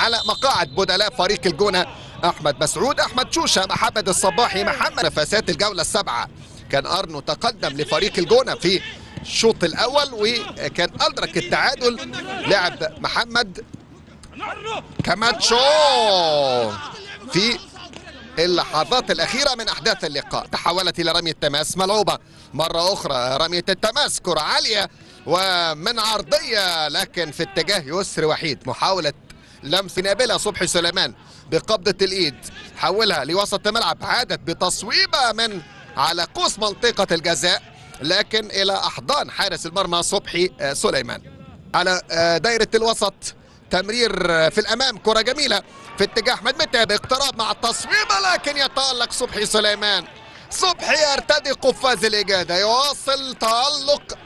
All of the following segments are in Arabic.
على مقاعد بدلاء فريق الجونة. أحمد مسعود أحمد شوشة محمد الصباحي محمد نفسات الجولة السابعه كان أرنو تقدم لفريق الجونة في الشوط الأول وكان أدرك التعادل. لعب محمد كاماتشو في اللحظات الأخيرة من أحداث اللقاء. تحولت إلى رمية تماس ملعوبة. مرة أخرى رمية التماس كرة عالية ومن عرضية لكن في اتجاه يسر وحيد. محاولة لمس نابلة صبحي سليمان بقبضة الإيد. حولها لوسط الملعب. عادت بتصويبة من على قوس منطقة الجزاء لكن إلى أحضان حارس المرمى صبحي سليمان. على دايرة الوسط تمرير في الأمام. كرة جميلة في اتجاه أحمد متعب. اقتراب مع التصويبة لكن يتألق صبحي سليمان. صبحي يرتدي قفاز الإجادة. يواصل تألق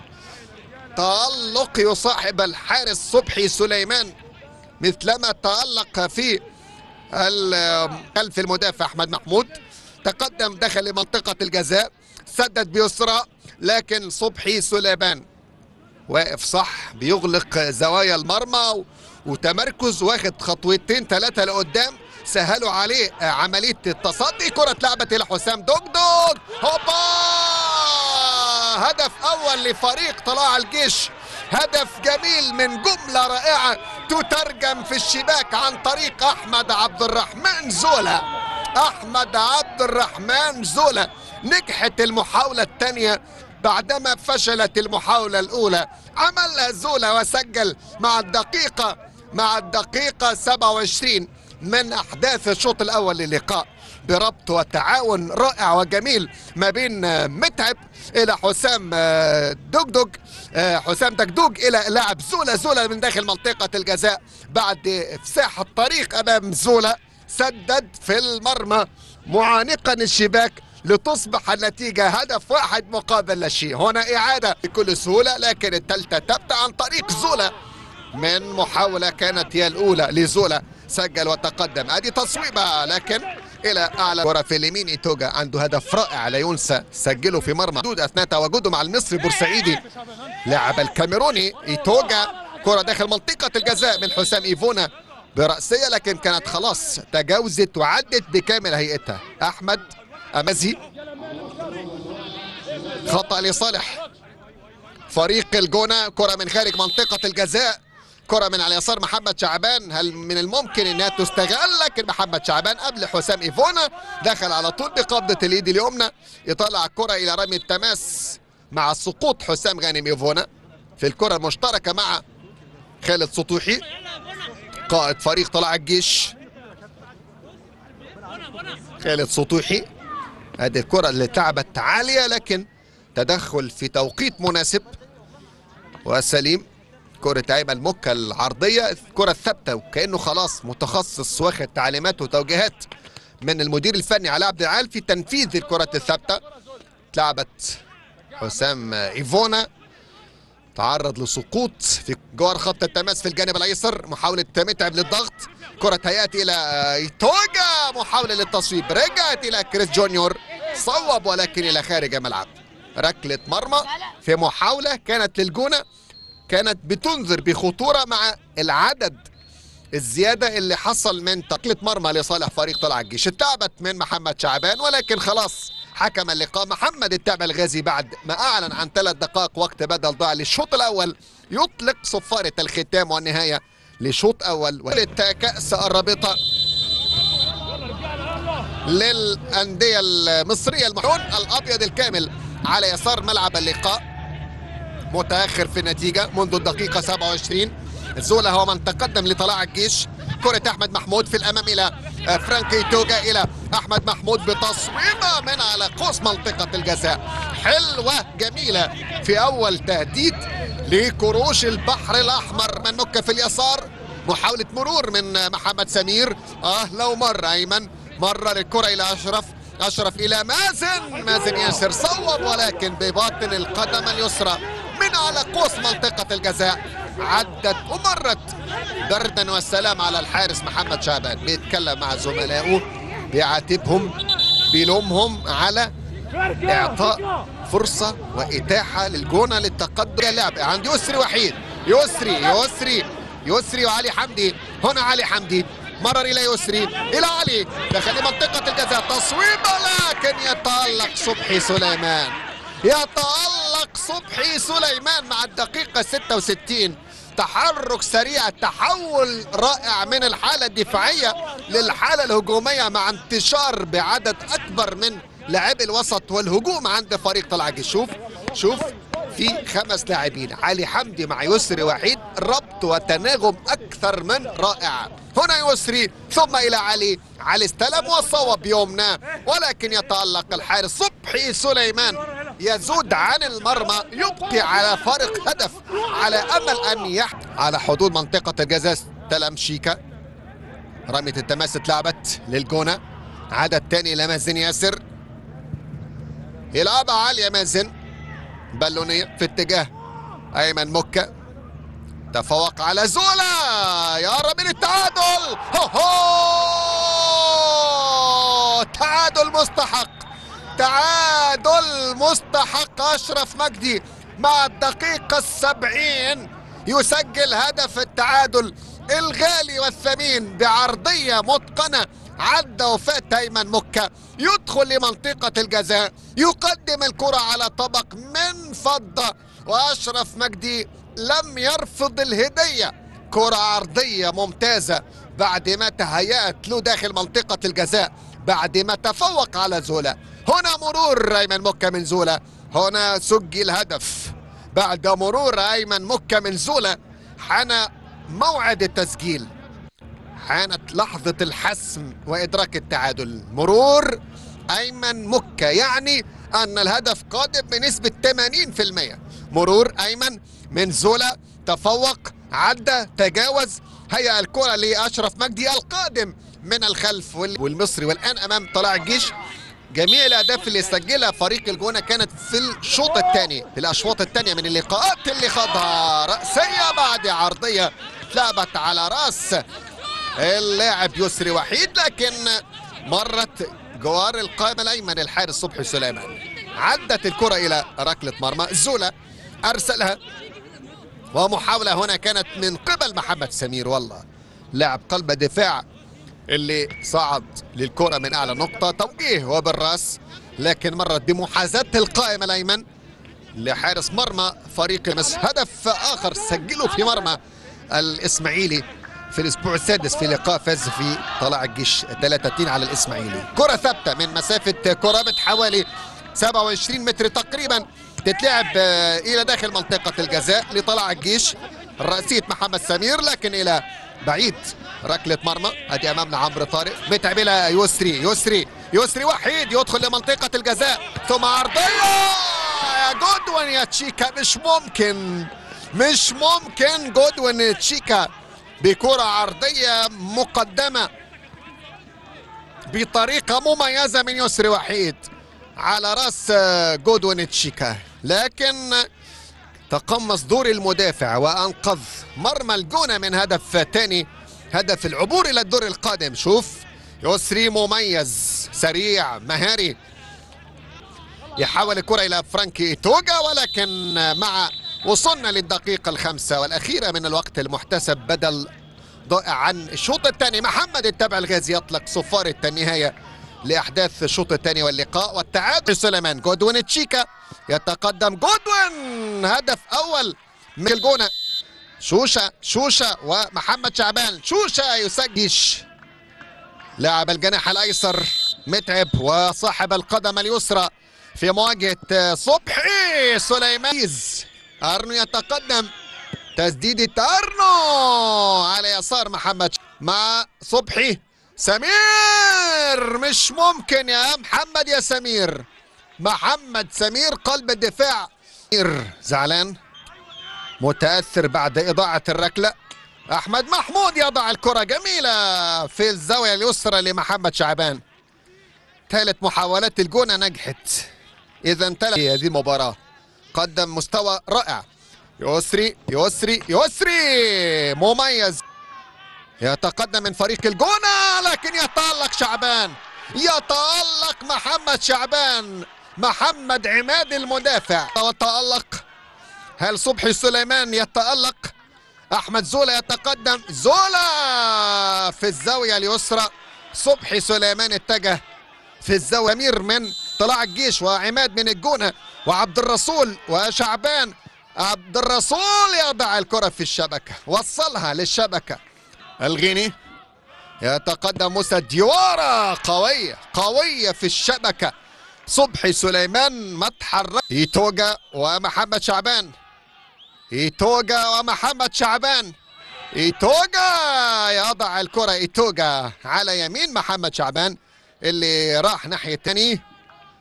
تألق يصاحب الحارس صبحي سليمان. مثلما تالق في خلف المدافع أحمد محمود. تقدم دخل لمنطقه الجزاء سدد بيسرى لكن صبحي سليمان. واقف صح بيغلق زوايا المرمى وتمركز واخد خطوتين ثلاثة لقدام. سهلوا عليه عملية التصدي. كرة اتلعبت إلى حسام دوجدوج هوبا! هدف أول لفريق طلائع الجيش هدف جميل من جملة رائعة تترجم في الشباك عن طريق أحمد عبد الرحمن زولا. أحمد عبد الرحمن زولا نجحت المحاولة الثانية بعدما فشلت المحاولة الأولى. عملها زولا وسجل مع الدقيقة مع الدقيقة 27 من أحداث الشوط الأول للقاء. بربط وتعاون رائع وجميل ما بين متعب إلى حسام دقدق حسام دقدوق إلى لاعب زولا زولا من داخل منطقة الجزاء بعد إفساح الطريق أمام زولا سدد في المرمى معانقا الشباك لتصبح النتيجة هدف واحد مقابل لا شيء هنا إعادة بكل سهولة لكن الثالثة تبدأ عن طريق زولا. من محاولة كانت هي الأولى لزولا سجل وتقدم. أدي تصويبة لكن إلى أعلى كرة في اليمين ايتوجا عنده هدف رائع لا ينسى سجله في مرمى. حدود أثناء تواجده مع المصري بورسعيدي. لاعب الكاميروني ايتوجا كرة داخل منطقة الجزاء من حسام إيفونا. برأسية لكن كانت خلاص تجاوزت وعدت بكامل هيئتها. أحمد أمازي. خطأ لصالح. فريق الجونة كرة من خارج منطقة الجزاء. كرة من على يسار محمد شعبان. هل من الممكن إنها تستغل؟ لكن محمد شعبان قبل حسام ايفونا دخل على طول بقبضة اليد اليمنى. يطلع الكرة إلى رمي التماس مع سقوط حسام غانم ايفونا في الكرة المشتركة مع خالد سطوحي. قائد فريق طلع الجيش. خالد سطوحي. ادي الكرة اللي تعبت عالية لكن تدخل في توقيت مناسب وسليم. كرة ايمن مكة العرضية الكرة الثابتة وكأنه خلاص متخصص واخد تعليمات وتوجيهات من المدير الفني على عبد العال في تنفيذ الكرات الثابتة. اتلعبت حسام إيفونا تعرض لسقوط في جوار خط التماس في الجانب الأيسر. محاولة متعب للضغط. كرة هيأتي إلى إيتوجا محاولة للتصويب. رجعت إلى كريس جونيور. صوب ولكن إلى خارج الملعب. ركلة مرمى في محاولة كانت للجونة. كانت بتنذر بخطورة مع العدد الزيادة اللي حصل من تقلة مرمى لصالح فريق طلع الجيش. اتعبت من محمد شعبان ولكن خلاص حكم اللقاء. محمد التعب الغازي بعد ما أعلن عن ثلاث دقائق وقت بدل ضاع للشوط الأول يطلق صفارة الختام والنهاية لشوط أول. كأس الرابطة للأندية المصرية المحون الأبيض الكامل على يسار ملعب اللقاء. متأخر في النتيجة منذ الدقيقة 27 زولا هو من تقدم لطلاع الجيش. كرة أحمد محمود في الأمام إلى فرانكي توجا إلى أحمد محمود بتصويبة من على قوس منطقة الجزاء. حلوة جميلة في أول تهديد لكروش البحر الأحمر من نكة في اليسار. محاولة مرور من محمد سمير. آه لو مر أيمن. مرر الكرة إلى أشرف. أشرف إلى مازن. مازن ياسر صوب ولكن بباطن القدم اليسرى. من على قوس منطقة الجزاء. عدت ومرت. بردا والسلام على الحارس محمد شعبان. بيتكلم مع زملائه بيعاتبهم بيلومهم على إعطاء فرصة وإتاحة للجونة للتقدم. لعب عند يسري وحيد. يسري يسري يسري وعلي حمدي. هنا علي حمدي. مرر إلى يسري. إلى علي. دخل منطقة الجزاء. تصويبه لكن يتألق صبحي سليمان. يتألق صبحي سليمان مع الدقيقة 66 تحرك سريع تحول رائع من الحالة الدفاعية للحالة الهجومية مع انتشار بعدد أكبر من لاعبي الوسط والهجوم عند فريق طلع شوف شوف في خمس لاعبين. علي حمدي مع يسري وحيد ربط وتناغم أكثر من رائع. هنا يسري ثم إلى علي. علي استلم وصوب بيمنى ولكن يتألق الحارس. صبحي سليمان. يزود عن المرمى يبقي على فارق هدف على أمل أن يح على حدود منطقة الجزاء. استلم شيكا. رمية التماس اتلعبت للجونة. عدد تاني لمازن ياسر. يلعبها عالية مازن بالونية في اتجاه أيمن مكة تفوق على زولا. يقرب من التعادل هو هو! تعادل مستحق. تعادل مستحق أشرف مجدي مع الدقيقة السبعين. يسجل هدف التعادل الغالي والثمين بعرضية متقنة عدى وفات أيمن مكة. يدخل لمنطقة الجزاء. يقدم الكرة على طبق من فضة. وأشرف مجدي لم يرفض الهدية. كرة عرضية ممتازة بعد ما تهيأت له داخل منطقة الجزاء بعد ما تفوق على زولا. هنا مرور أيمن مكة من زولا هنا سجل هدف بعد مرور أيمن مكة من زولا حان موعد التسجيل. حانت لحظة الحسم وإدراك التعادل. مرور أيمن مكة يعني أن الهدف قادم بنسبة 80% مرور أيمن من زولا تفوق عدى تجاوز هيأ الكرة لأشرف مجدي القادم من الخلف. والمصري والآن أمام طلائع الجيش. جميع الأهداف اللي سجلها فريق الجونة كانت في الشوط الثاني في الأشواط الثانية من اللقاءات اللي خاضها. رأسية بعد عرضية اتلعبت على رأس اللاعب يسري وحيد لكن مرت جوار القائم الأيمن الحارس صبحي سليمان. عدت الكرة إلى ركلة مرمى. زولا أرسلها ومحاولة هنا كانت من قبل محمد سمير والله. لاعب قلب دفاع اللي صعد للكرة من أعلى نقطة. توجيه وبالرأس لكن مرت بمحاذاة القائم الأيمن لحارس مرمى فريق مصر. هدف آخر سجله في مرمى الإسماعيلي في الأسبوع السادس في لقاء فاز في طلع الجيش 3 على الإسماعيلي. كرة ثابتة من مسافة قرابة حوالي 27 متر تقريبا تتلعب إلى داخل منطقة الجزاء لطلع الجيش. رأسية محمد سمير لكن إلى بعيد ركلة مرمى. ادي أمامنا عمرو طارق. متعب إلى يسري. يسري. يسري وحيد. يدخل لمنطقة الجزاء. ثم عرضية يا جودوين يا تشيكا. مش ممكن. مش ممكن جودوين تشيكا بكرة عرضية مقدمة بطريقة مميزة من يسري وحيد. على رأس جودوين تشيكا. لكن تقمص دور المدافع وأنقذ مرمى الجونة من هدف ثاني هدف العبور إلى الدور القادم. شوف يسري مميز سريع مهاري. يحاول الكرة إلى فرانكي توجا ولكن مع وصلنا للدقيقة الخامسة والأخيرة من الوقت المحتسب بدل ضائع عن الشوط الثاني. محمد التبع الغازي يطلق صفارة النهاية لأحداث الشوط الثاني واللقاء. والتعادل سليمان جودوين تشيكا. يتقدم جودوين هدف أول من الجونة. شوشة شوشة ومحمد شعبان. شوشة يسجل لاعب الجناح الأيسر متعب وصاحب القدم اليسرى في مواجهة صبحي سليمان أرنو يتقدم. تسديدة أرنو على يسار محمد. مع صبحي. سمير! مش ممكن يا محمد يا سمير. محمد سمير قلب الدفاع. زعلان؟ متأثر بعد إضاعة الركلة. أحمد محمود يضع الكرة جميلة في الزاوية اليسرى لمحمد شعبان. ثالث محاولات الجونة نجحت. إذا انتهت هذه المباراة. قدم مستوى رائع. يسري يسري يسري مميز. يتقدم من فريق الجونة لكن يتألق شعبان. يتألق محمد شعبان. محمد عماد المدافع. وتألق هل صبحي سليمان يتألق؟ أحمد زولا يتقدم. زولا في الزاوية اليسرى. صبحي سليمان اتجه في الزاوية. أمير من طلائع الجيش وعماد من الجونة وعبد الرسول وشعبان. عبد الرسول يضع الكرة في الشبكة. وصلها للشبكة. الغيني يتقدم. موسى ديوارا قوية قوية في الشبكة. صبحي سليمان ما اتحرك إيتوجا ومحمد شعبان. ايتوجا ومحمد شعبان. ايتوجا يضع الكرة ايتوجا على يمين محمد شعبان اللي راح ناحية تاني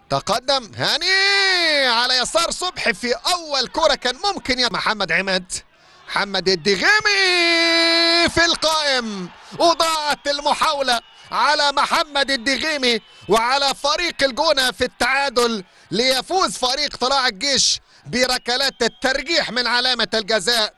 تقدم هاني على يسار صبحي في أول كرة كان ممكن يا محمد عماد محمد الدغيمي في القائم. وضاعت المحاولة على محمد الدغيمي وعلى فريق الجونة في التعادل ليفوز فريق طلائع الجيش بركلات الترجيح من علامة الجزاء.